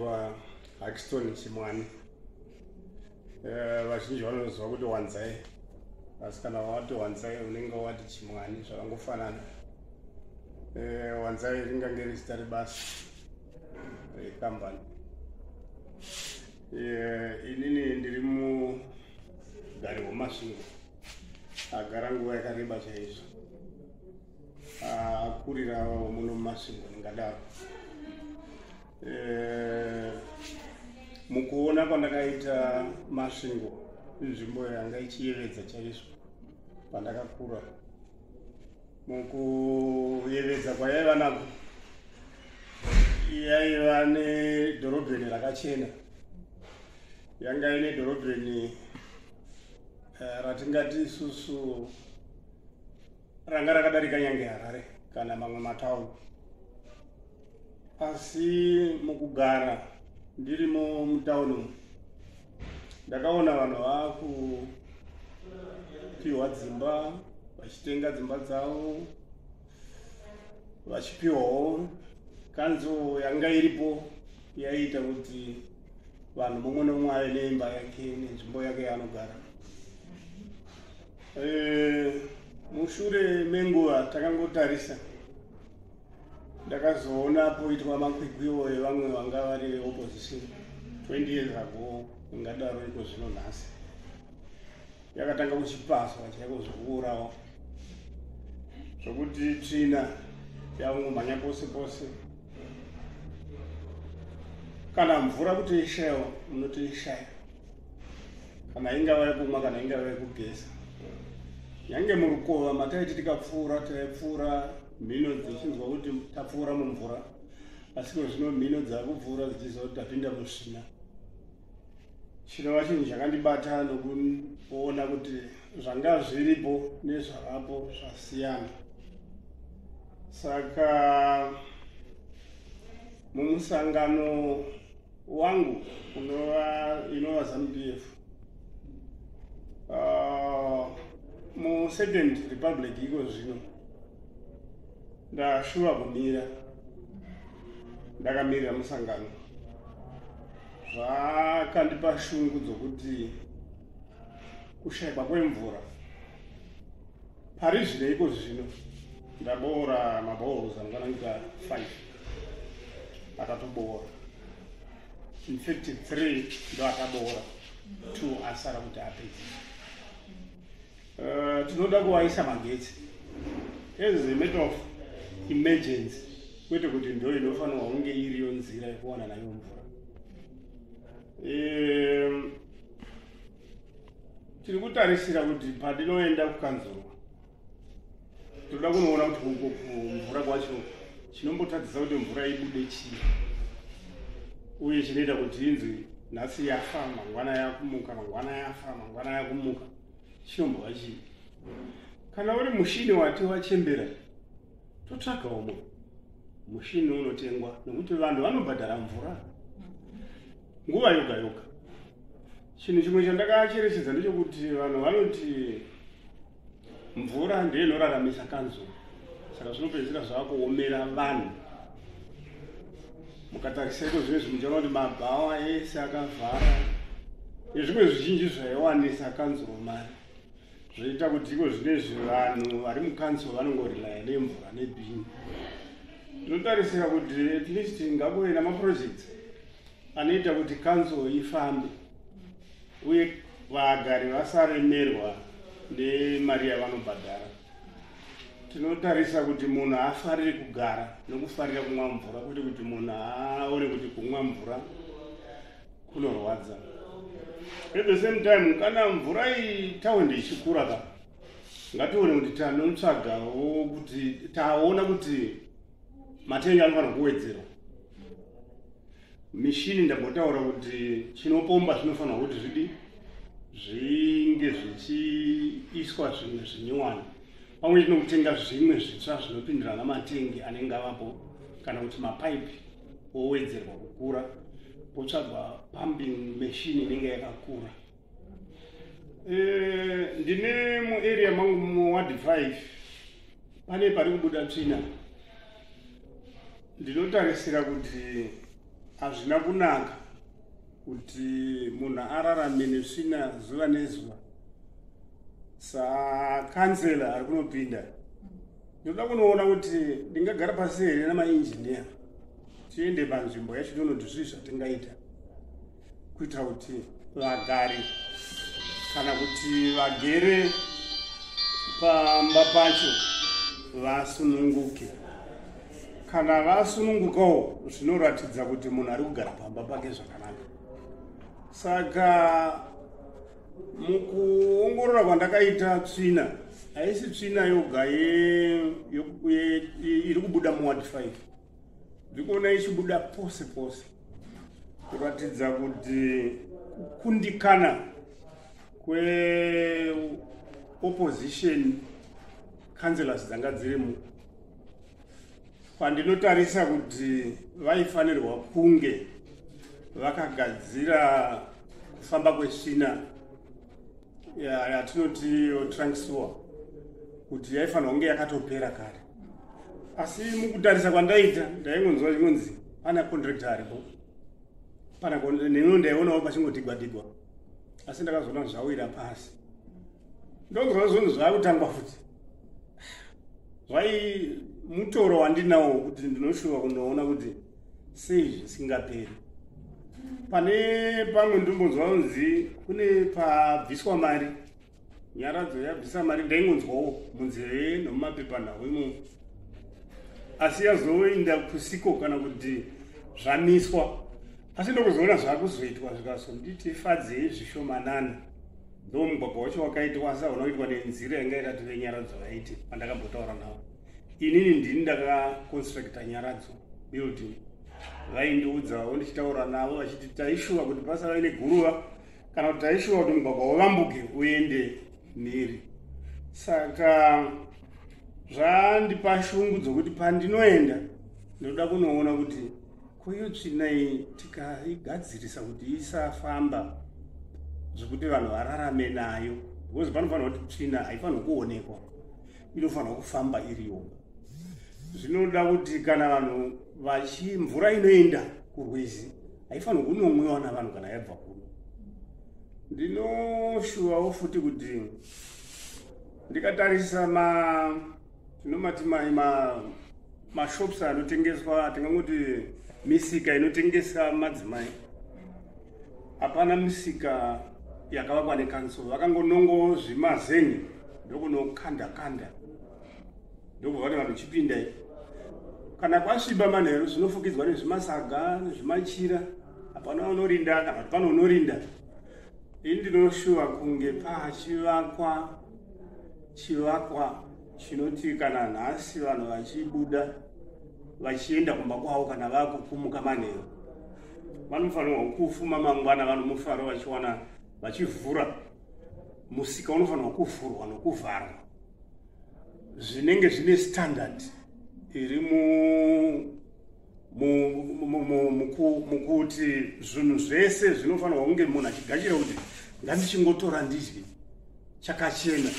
ndinoitwa haxton chimwani Eh, vazhinji vanoziva kuti wanzai asi kana wati wanzai unenge wati chimwani zvakangofanana. Eh, wanzai ringange rizita rebasa rekambani Eh, inini ndiri mugari wemasvingo. Agara nguva yakareba chaizvo. Akurira muno mumasvingo ndingadaro mukuona kwandakaita masvingo inzvimbo yanga ichiyevedza chaizvo pandakakura. Mukuyevedza kwayaiva nako yaiva nedhorobheni rakachena. Yanga ine dhorobheni eh, ratingati isusu ranga rakadarika nyange harare kana mamwe matauni asi mukugara ndirimo mutauni umu ndakaona vanhu vaakupiwa dzimba vachitenga dzimba dzavo vachipiwawo kanzo yanga iripo yaiita kuti vanhu mumwe nomumwe ave neimba yake nenzvimbo yake yaanogara. Eh, mushure menguva takangotarisa ndakazoona poitwa makwikwiwo evamwe vanga vari opposition. 20 years ago ingadaro iko zvino nhasi. Yakatanga kuchipaswa chaiko zvekuurawa zvokuti tsvina yavangomhanya pose pose. Kana mvura kuti ishayiwa munoti ishaya. Kana ingava yekumwa kana ingava yekugeza. Nyange murukova mataiti tikapfuura taipfuura mhino dzichinzwa kuti tapfuura mumvura asi ko zvino mhino dzakupfuura dzichizwa kuti tapinda musvina. Chinova chinhu chakandibata nokuona kuti zvanga zviripo nezvavapo zvasiyana. Saka mumusangano wangu unova inova zanup f. Uh, musecond republic iko zvino ndashuva kumira ndakamirira musangano. Zvakandipa shungu dzokuti kushayikwa kwemvura. Pari zvino iko zvino? Ndaboora maboros anokwanangika 5 akatoboora. Infact 3 ndo akaboora. 2 asara kuti apedze Uh, tinoda kuwaisa magetsi. Of emergency kwete kuti ndo inofanirwa kunge iriyo nzira yekuwana nayo mvura. Em, tiri kutarisira kuti pandinoenda kukanzurwa toda kunoona kuti uko kumvura kwacho chinombotadzisa kuti mvura ibude chii. Uye chinoita kuti inzwi nhasi yafa mangwana yakumuka mangwana yafa mangwana yakumuka chinombova chii. Kana uri mushini wati wachembera totsvaga umwe mushini unotengwa nekuti vanhu vanobhadhara mvura. Nguva yoga yoga. Chinhu chimwe chandakacherechedza ndechekuti vanhu vanoti mvura ndiyo inoraramisa kanzuro saka zvinopedzisira zvavakuomera vanhu. Mukatarisa iko zvino zvinhu muchaona kuti mabhawa ese akavhara. Nezvimwe zvizhinji zvaiwanisa kanzuro mari zvoita kuti iko zvinezvi vanhu vari mukanzuro vanongorilaya nemvura nebhini ndinotarisira kuti at least ngakuve namaprojects anoita kuti kanzuro ifambe uye vagari vasaremerwa nemari yavanobhadhara. Tinotarisa kuti munhu afariri kugara nokufarira kumwa mvura kwete kuti munhu aone kuti kumwa mvura kunorwadza at the same time kana mvura iyi taundi ichikura ka? Ngatione kuti tanotsvagawo kuti taona kuti matengi anofanira kuwedzerwa mishini ndambotaura kuti chinopomba zvinofanira kuti zvidi zvinge zvichiiswa zvimwe zvinyowani pamwe chino kutenga zvimwe zvitsva zvinopindira namatengi anenge avapo kana kuti mapaipi owedzerwa kukura potsvagwa pumping machine inenge yakakura ndine muarea mangu muward 5 pane pari kubuda tsvina. Ndinotarisira kuti hazvina kunaka kuti munhu ararame nesvina zuva nezuva. Sakansela ari kunopinda. Ndinoda kunoona kuti ndingagara pasi here namainjiniya tiende panzvimbo yacho tonoti zvii zvatingaita. Kuitira kuti vagari kana kuti vagere pamba pacho vasununguke. Kana vasunungukawo zvinoratidza kuti munhu ari kugara pamba pake zvakanaka. Saka mukuongorora kwandakaita tsvina haisi tsvina yoga iri kubuda muward 5 ndiri kuona ichibuda pose pose. Kuratidza kuti kukundikana kweopposition councellors dzanga dzirimu pandinotarisa kuti vaifanirwa kunge vakagadzira kufamba kwesvina yatinoti transfer kuti yaifanirwa kunge yakatopera kare asi mukutarisa kwandaita ndaingonzwa chingonzi pana contractor aripo. Pana neno ndaionawo pachingodigwa digwa asi ndakazoona zvawira pasi. Ndonzwa zvonhu zvakutangwa futi. Zvai mutoro wandinawo kuti ndinoshuva kunoona kuti sei zvisingaperi. Pane pamwe ndombonzwa kunzi kune pabviswa mari. Nyaradzo yabvisa mari ndaingonzwawo munzeve nomumapepanhau imomo asi yazoenda kusiko kana kuti zvamiswa. Asi ndokuzoona zvakuzoitwa zvikazonditi fadzei zvishomanana. Ndo mugwagwa wacho wakaitwa asi hauna kuitwa nenzira yanga irative nyaradzo vaiti pandakambotaura navo inini ndini ndakaconstructa nyaradzo building. Vaindiudzawo ndichitaura navo vachiti taishuva kuti pasava neguruva kana kuti taishuva kuti mugwagwa wavambuke uende mhiri saka zvandipa shungu dzokuti pandinoenda ndinoda kunoona kuti koiyo tsvinai tikaigadzirisa kuti isafamba zvokuti vanhu vararame nayo because panofanira kuti tsvina haifanirwa kuonekwa inofanirwa kufamba iriyo. Zvinoda kuti kana vanhu vachi mvura inoenda kurwizi haifanirwa kunomwiwa navanhu kana yabva kuno. Ndinoshuvawo futi kuti ndikatarisa ma tinomati mashops anotengeswa tingangoti misika inotengesa madzimai. Hapana misika yakavakwa nekansel vakangonongo zvimazeni ndokunokanda kanda ndokubva kuti vanhu chipindai kana kwasviba manheru zvinofukidzwa nezvimasaga nezvimachira. Hapana unorinda kana kuti pano unorinda ini ndinoshuva kunge pachivakwa chivakwa chinoti kana nhasi vanhu vachibuda vachienda kumba kwavo kana vakukumuka manheru. Vanofanirwa kufuma mangwana vano mufaro vachiwana vachivhura musika unofanirwa kuvhurwa nokuvharwa. Zvinenge zvine standard iri mukuti zvinhu zvese zvinofanirwa kunge munhu achigashira kuti ngandichingotora ndizvi chakachena